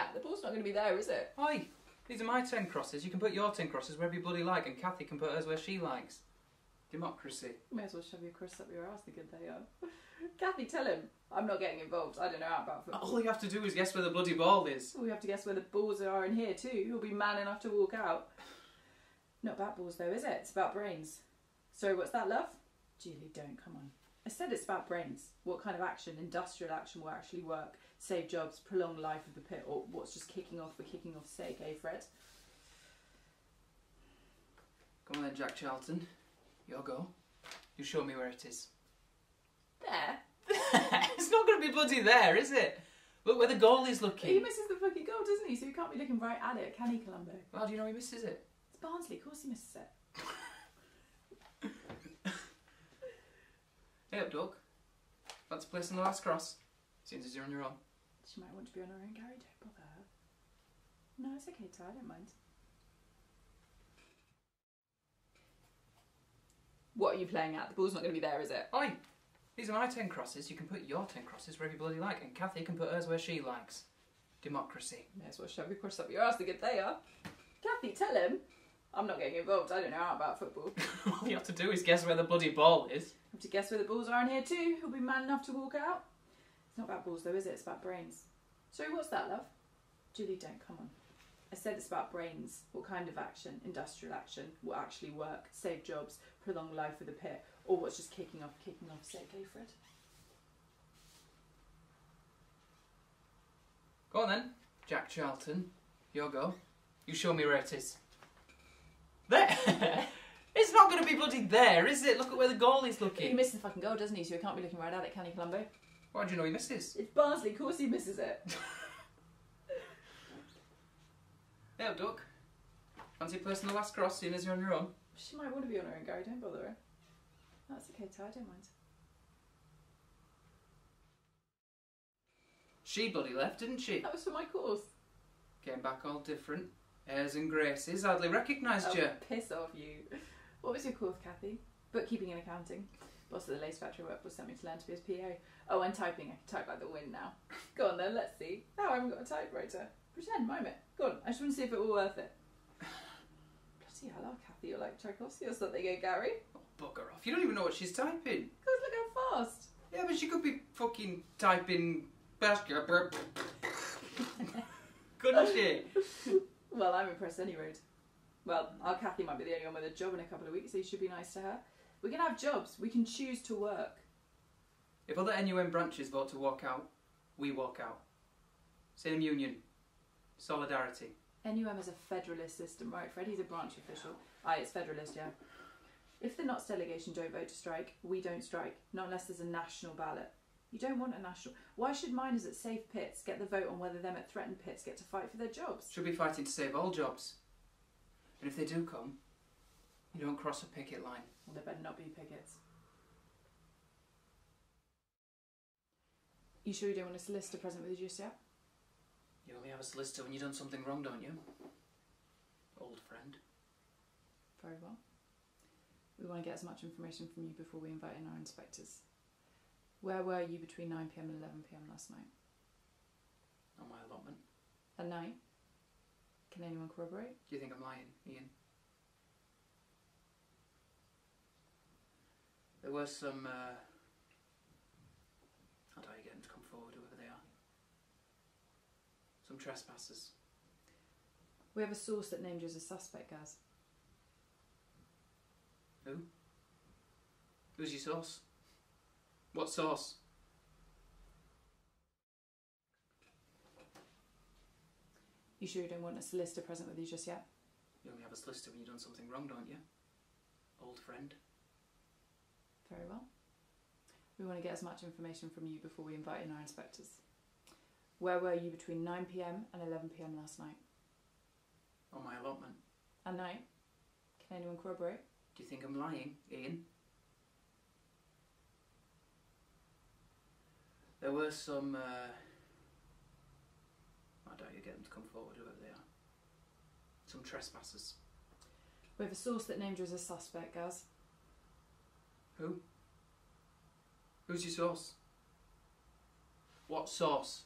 at? The ball's not going to be there, is it? Hi, these are my ten crosses. You can put your ten crosses wherever you bloody like, and Kathy can put hers where she likes. Democracy. May as well shove your cross up your ass the good they are. Kathy, tell him. I'm not getting involved. I don't know how about football. All you have to do is guess where the bloody ball is. We have to guess where the balls are in here too. Who'll be man enough to walk out? Not about balls though, is it? It's about brains. Sorry, what's that, love? Julie, don't come on. I said it's about brains. What kind of action, industrial action, will actually work, save jobs, prolong life of the pit, or what's just kicking off for kicking off's sake, eh, Fred? Come on then, Jack Charlton. Your go. You show me where it is. There. it's not going to be bloody there, is it? Look where the goal is looking. He misses the fucking goal, doesn't he? So he can't be looking right at it, can he, Columbo? How do you know he misses it? It's Barnsley, of course he misses it. Hey up, Doug. That's placing the last cross. Seems as you're on your own. She might want to be on her own, Gary. Don't bother her. No, it's okay, Ty. I don't mind. What are you playing at? The ball's not going to be there, is it? Oi! These are my ten crosses. You can put your ten crosses wherever you bloody like, and Kathy can put hers where she likes. Democracy. May as well shove your cross up your ass the good they are. Kathy, tell him. I'm not getting involved. I don't know about football. All you have to do is guess where the bloody ball is. I have to guess where the balls are in here too. Who'll be man enough to walk out? It's not about balls though, is it? It's about brains. Sorry, what's that, love? Julie, don't come on. I said it's about brains. What kind of action, industrial action, will actually work, save jobs, prolong life of the pit, or what's just kicking off, kicking off sake, eh, Fred? Go on then, Jack Charlton. Your go. You show me where it is. There! it's not going to be bloody there, is it? Look at where the goal is looking. He misses the fucking goal, doesn't he? So he can't be looking right at it, can he, Columbo? Why do you know he misses? It's Barnsley, of course he misses it. Hey up, Duck. Fancy placing the last cross, seeing as you're on your own? She might want to be on her own, Gary. Don't bother her. That's okay, Ty. I don't mind. She bloody left, didn't she? That was for my course. Came back all different. Airs and graces. Hardly recognised Oh, you. piss off you. What was your course, Kathy? Bookkeeping and accounting. Boss of the lace factory work was sent me to learn to be his PA. Oh, and typing. I can type like the wind now. Go on then, let's see. Now I haven't got a typewriter. Pretend, mime it. Go on. I just want to see if it will worth it. Bloody hell, Kathy, you're like Tchaikovsky or something, eh, Gary? Oh, bugger off. You don't even know what she's typing. God, look how fast. Yeah, but she could be fucking typing basketball. Couldn't she? Well, I'm impressed any road. Well, our Kathy might be the only one with a job in a couple of weeks, so you should be nice to her. We can have jobs. We can choose to work. If other NUM branches vote to walk out, we walk out. Same union. Solidarity. NUM is a federalist system, right, Fred? He's a branch official. Aye, it's federalist, yeah. If the Notts delegation don't vote to strike, we don't strike, not unless there's a national ballot. You don't want a national. Why should miners at safe pits get the vote on whether them at threatened pits get to fight for their jobs? Should be fighting to save all jobs. And if they do come, you don't cross a picket line. Well, there better not be pickets. You sure you don't want a solicitor present with you just yet? You only have a solicitor when you've done something wrong, don't you? Old friend. Very well. We want to get as much information from you before we invite in our inspectors. Where were you between 9pm and 11pm last night? On my allotment. At night? Can anyone corroborate? Do you think I'm lying, Ian? There were some. Uh... How do I get them to come forward, whoever they are? Some trespassers. We have a source that named you as a suspect, Gaz. Who? Who's your source? What source? You sure you don't want a solicitor present with you just yet? You only have a solicitor when you've done something wrong, don't you? Old friend. Very well. We want to get as much information from you before we invite in our inspectors. Where were you between 9pm and 11pm last night? On my allotment. At night? Can anyone corroborate? Do you think I'm lying, Ian? There were some. Uh... I doubt you get them to come forward, whoever they are. Some trespassers. We have a source that named you as a suspect, Gaz. Who? Who's your source? What source?